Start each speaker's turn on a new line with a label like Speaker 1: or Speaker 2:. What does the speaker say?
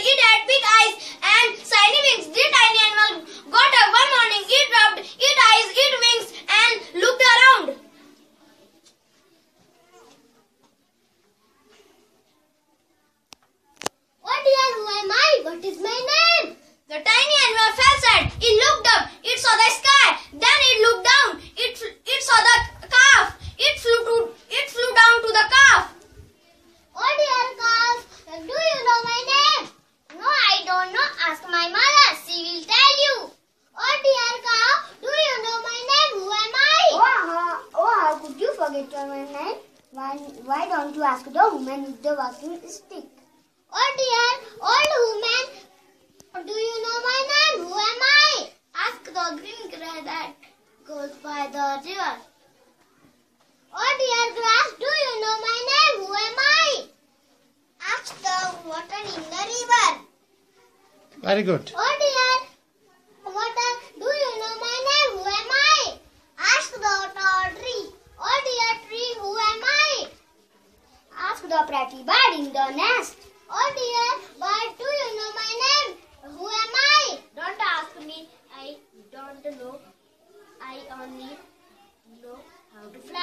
Speaker 1: it had big eyes and shiny wings. The tiny animal got up one morning, it rubbed its eyes, its wings and looked around.
Speaker 2: Oh dear, who am I? What is my name?
Speaker 1: The tiny animal felt sad. It looked up. It saw the sky. Then it looked down. It it saw the calf. It flew to it flew down to the calf.
Speaker 2: Oh dear calf, do you know my name? No, I don't know. Ask my mother. She will tell you. Oh dear calf, do you know my name? Who am I?
Speaker 3: Oh, how, oh, how forget your name? Why, why don't you ask the woman with the walking stick?
Speaker 2: Oh dear old woman, do you know my name? Who am I? Ask the green grass that goes by the river. Oh dear grass, do you know my name? Who am I? Ask the water in the river.
Speaker 4: Very good.
Speaker 2: Oh the pretty bird in the nest. Oh dear, but do you know my name? Who am I?
Speaker 3: Don't ask me. I don't know. I only
Speaker 2: know how to fly.